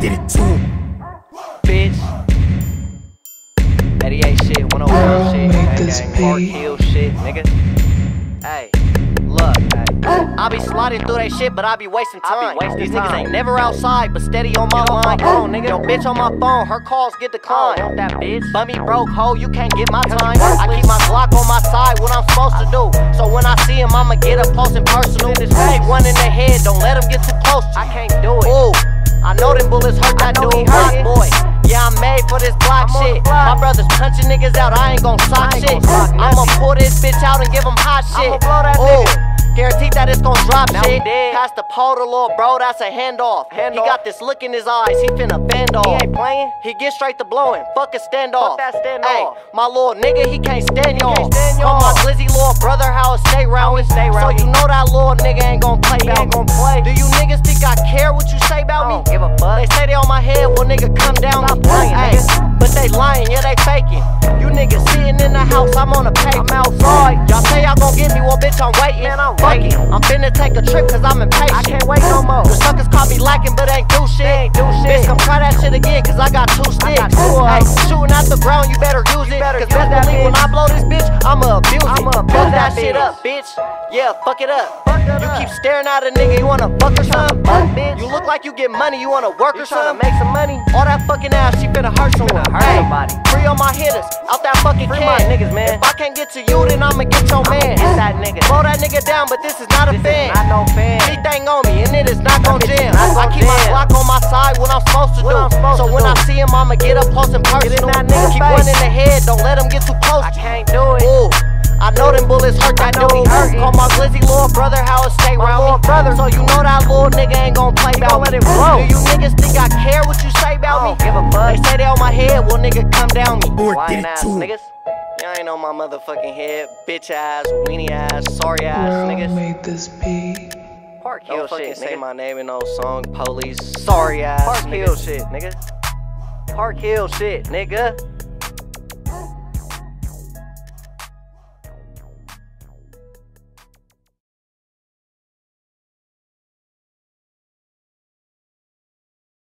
did it to him. bitch. 88 shit, 101 shit, make gang this gang, Park. Hill shit, nigga. Hey, look, hey. I be sliding through that shit, but I be wasting time. These niggas ain't never outside, but steady on my line. phone, nigga. Yo, bitch on my phone, her calls get declined. want that bitch. Bummy broke hoe, you can't get my time. I keep my Glock on my side, what I'm supposed to do. So when I see him, I'ma get up close and personal. Hey, one in the head, don't let him get too close. I can't bullets hurt that dude. Block boy. Yeah, I'm made for this block shit. My brother's punching niggas out, I ain't gon' sock shit. I'ma pull this bitch out and give him hot shit. Ooh. Guaranteed that it's gon' drop shit. Pass the pole to little bro, that's a handoff. He got this look in his eyes, he finna bend off. He ain't playing, he get straight to blowing. Fuck a standoff. Fuck that standoff. Hey, my little nigga, he can't stand y'all. Call my glizzy little brother how it stay round. So you know that little nigga ain't gon' play about me. Play. Do care what you say about me? Give a fuck. They say they on my head, well nigga come down me. Lying, hey, but they lying, yeah they faking. You niggas sitting in the house, I'm on the pavement. Outside. Y'all say y'all gon' get me, well bitch I'm waiting. Man, I'm waiting. I'm finna take a trip cause I'm impatient. I can't wait no more. The suckers caught me lacking, but ain't do shit. Ain't do shit. Bitch, come try that shit again cause I got two sticks. Hey, shooting out the ground, you better use it. Cause best believe when I blow this bitch, I'ma abuse it. I'ma fuck that shit up, bitch. Yeah, fuck it up. You keep staring at a nigga, you wanna fuck or something? You look like you get money, you wanna work or something? make some money? All that fucking ass, she finna hurt someone. Hey, free all my hitters, out that fucking can. My niggas, man. If I can't get to you, then I'ma get your man. Get that nigga. Blow that nigga down, but this is not a fan. Not no fan. Anything on me, and it is not gon' jam. I keep my Glock on my side, what I'm supposed to do. So when I see him, I'ma get up close and personal. Keep one in the head, don't let him get too close. I can't do it. Ooh. I know them bullets hurt that dude. Call my glizzy little brother how it stay round me. Brother. So you know that little nigga ain't gon' play about me. Do you niggas think I care what you say about me? Oh. Give a fuck. They say they on my head, well nigga come down me. Or did Lying ass niggas. Y'all ain't on my motherfucking head. Bitch ass, weenie ass, sorry ass World niggas. made this beat. Park Hill shit, say my name in no song, police. Sorry ass Park Hill shit, nigga. Park Hill shit, nigga.